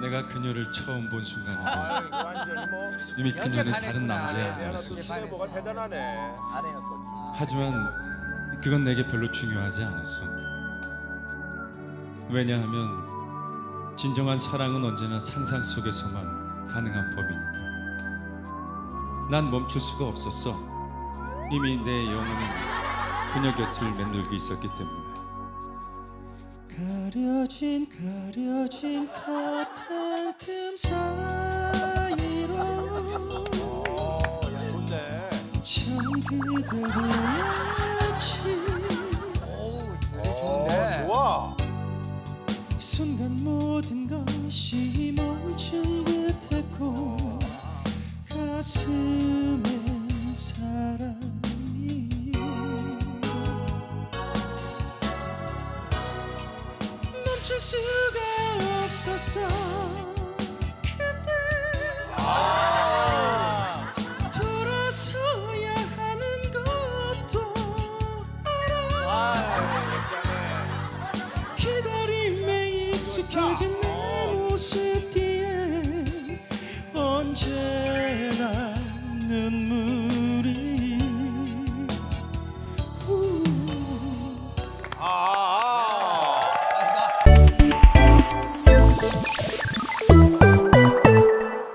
내가 그녀를 처음 본 순간에도 뭐 이미 그녀는 다른. 남자의 아내였었지. 대단하네. 아내였었지. 하지만 그건 내게 별로 중요하지 않았어. 왜냐하면 진정한 사랑은 언제나 상상 속에서만 가능한 법이니까. 난 멈출 수가 없었어. 이미 내 영혼은 그녀 곁을 맴돌고 있었기 때문에. 가려진 가려진 커튼 틈 사이로 어, 예쁜데. 참 그대를 어, 좋은데. 좋아. 이 순간 모든 것이 멈춘 듯 했고 가슴 멈출 수가 없었어 그때 돌아서야 하는 것도 알아. 기다림에 익숙해진 내 모습 뒤에 언제